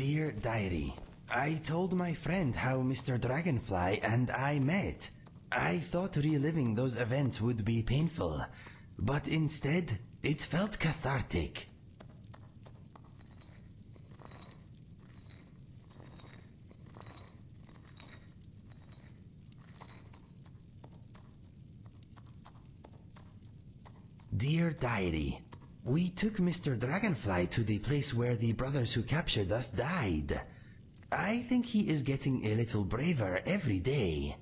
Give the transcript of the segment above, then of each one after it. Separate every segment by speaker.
Speaker 1: Dear Diary, I told my friend how Mr. Dragonfly and I met. I thought reliving those events would be painful, but instead, it felt cathartic. Dear Diary, we took Mr. Dragonfly to the place where the brothers who captured us died. I think he is getting a little braver every day.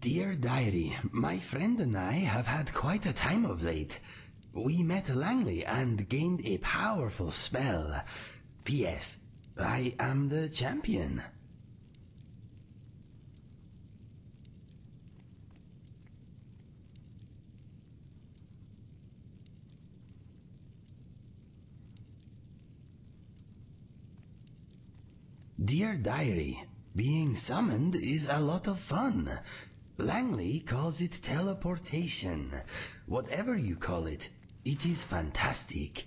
Speaker 1: Dear Diary, my friend and I have had quite a time of late. We met Langley and gained a powerful spell. P.S. I am the champion. Dear Diary, being summoned is a lot of fun. Langley calls it teleportation. Whatever you call it, it is fantastic.